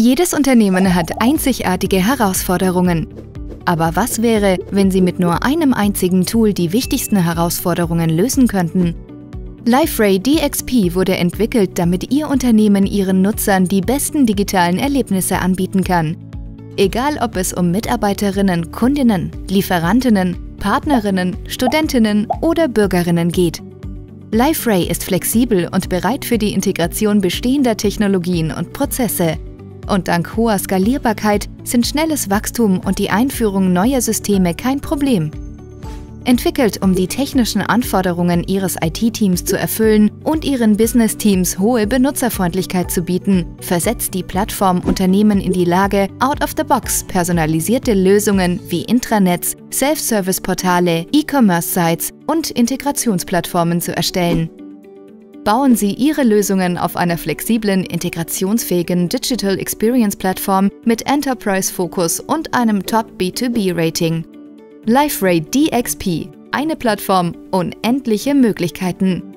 Jedes Unternehmen hat einzigartige Herausforderungen. Aber was wäre, wenn Sie mit nur einem einzigen Tool die wichtigsten Herausforderungen lösen könnten? LifeRay DXP wurde entwickelt, damit Ihr Unternehmen Ihren Nutzern die besten digitalen Erlebnisse anbieten kann. Egal ob es um Mitarbeiterinnen, Kundinnen, Lieferantinnen, Partnerinnen, Studentinnen oder Bürgerinnen geht. LifeRay ist flexibel und bereit für die Integration bestehender Technologien und Prozesse – und dank hoher Skalierbarkeit sind schnelles Wachstum und die Einführung neuer Systeme kein Problem. Entwickelt, um die technischen Anforderungen Ihres IT-Teams zu erfüllen und Ihren Business-Teams hohe Benutzerfreundlichkeit zu bieten, versetzt die Plattform Unternehmen in die Lage, out-of-the-box personalisierte Lösungen wie Intranets, Self-Service-Portale, E-Commerce-Sites und Integrationsplattformen zu erstellen. Bauen Sie Ihre Lösungen auf einer flexiblen, integrationsfähigen Digital Experience Plattform mit Enterprise Focus und einem Top B2B Rating. LifeRate DXP, eine Plattform, unendliche Möglichkeiten.